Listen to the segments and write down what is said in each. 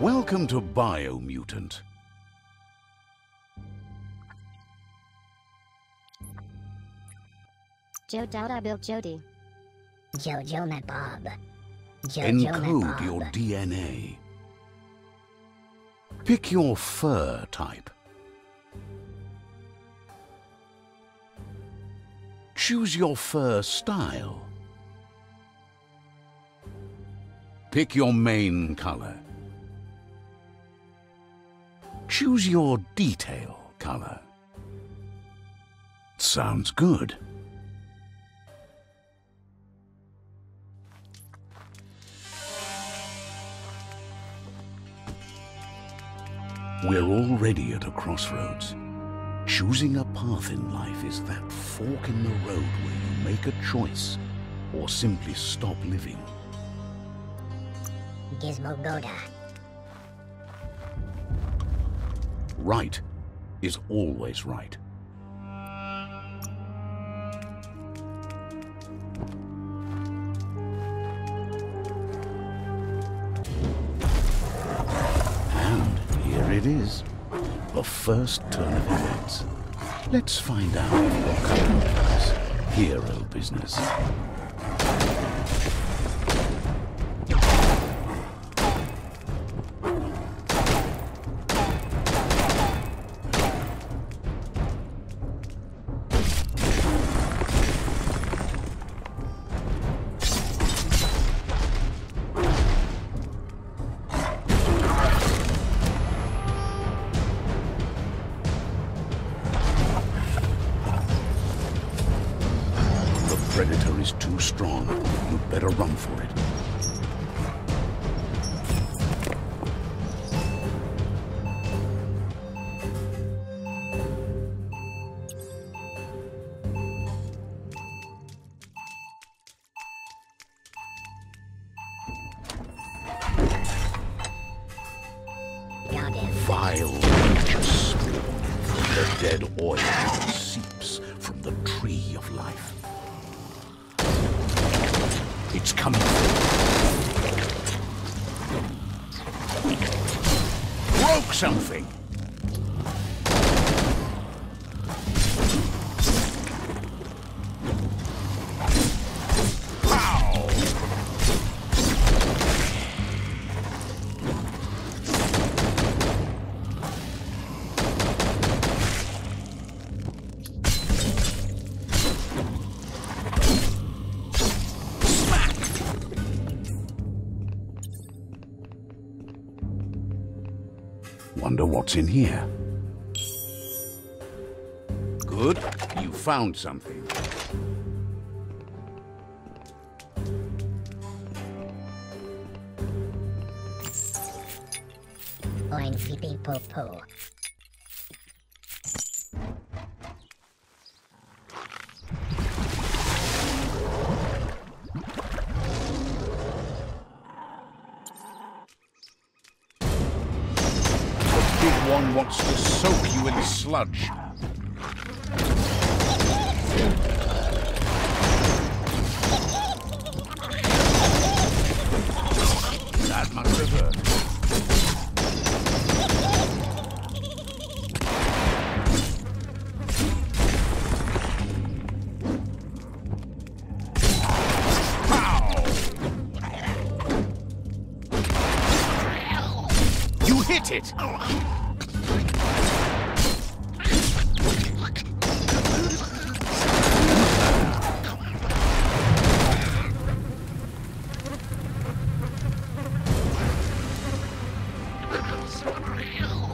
Welcome to Biomutant. Joe Dada built Jody. Jojo met Bob. Jojo met Encode Bob. your DNA. Pick your fur type. Choose your fur style. Pick your main color. Choose your detail color. Sounds good. We're already at a crossroads. Choosing a path in life is that fork in the road where you make a choice or simply stop living. Gizmo Goda. Right is always right. And here it is, the first turn of events. Let's find out what comes hero business. Too strong. You'd better run for it. Vile spewing the dead oil seeps from the tree of life. It's coming. Broke something. Wonder what's in here. Good. You found something. Oin peepee po one wants to soak you in sludge. That must have hurt. You hit it! Air!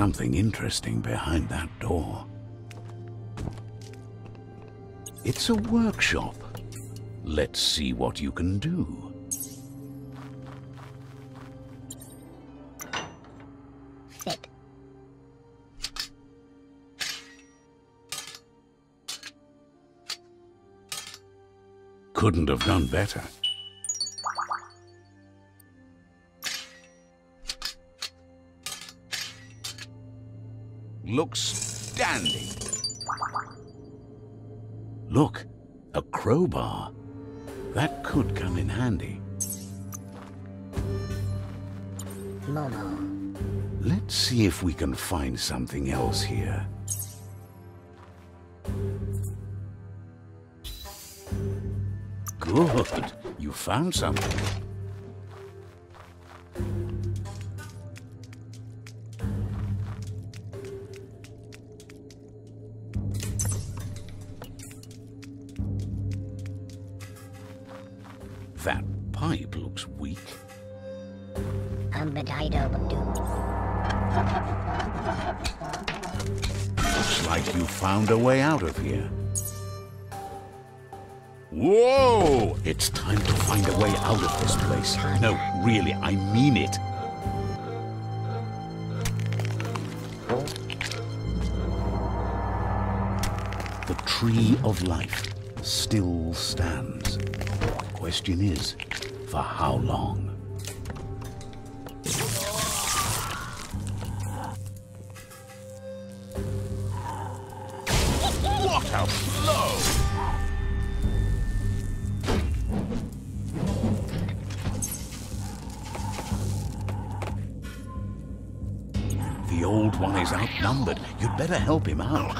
Something interesting behind that door. It's a workshop. Let's see what you can do. Couldn't have done better. Looks standing. Look, a crowbar. That could come in handy. Momo. Let's see if we can find something else here. Good. You found something. That pipe looks weak. Umbedido Badu. Looks like you found a way out of here. Whoa! It's time to find a way out of this place. No, really, I mean it. The tree of life still stands. The question is, for how long? What a blow! The old one is outnumbered. You'd better help him out.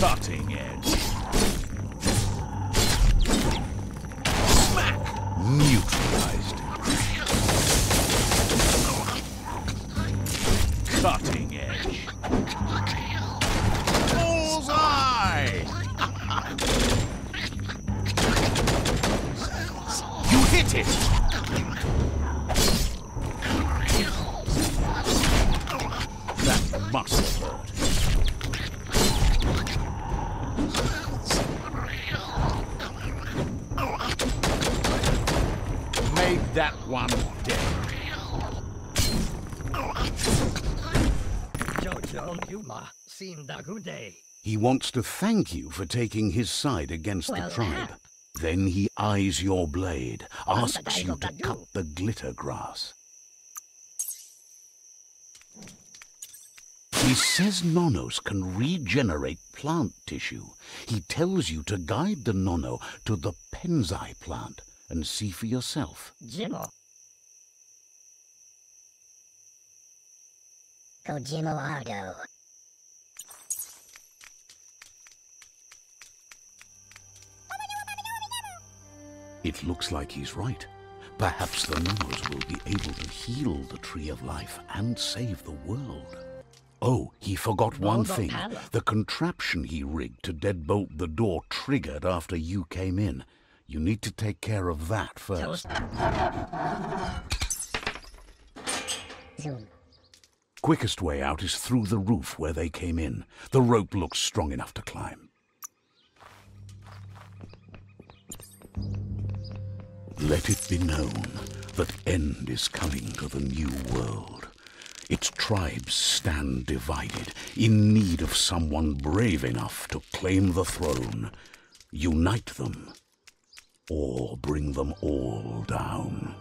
Cutting edge. Smack! Neutralized. Cutting edge. Bullseye! You hit it! That must have that one dead. Jojo Yuma Sindagude. He wants to thank you for taking his side against Well, the tribe. hap. Then he eyes your blade, asks you to cut the glitter grass. He says nonos can regenerate plant tissue. He tells you to guide the nono to the penzai plant and see for yourself. Jimo. Kojimo Ardo. It looks like he's right. Perhaps the nonos will be able to heal the Tree of Life and save the world. Oh, he forgot one thing. The contraption he rigged to deadbolt the door triggered after you came in. You need to take care of that first. Zoom. Quickest way out is through the roof where they came in. The rope looks strong enough to climb. Let it be known that end is coming to the new world. Its tribes stand divided, in need of someone brave enough to claim the throne. Unite them, or bring them all down.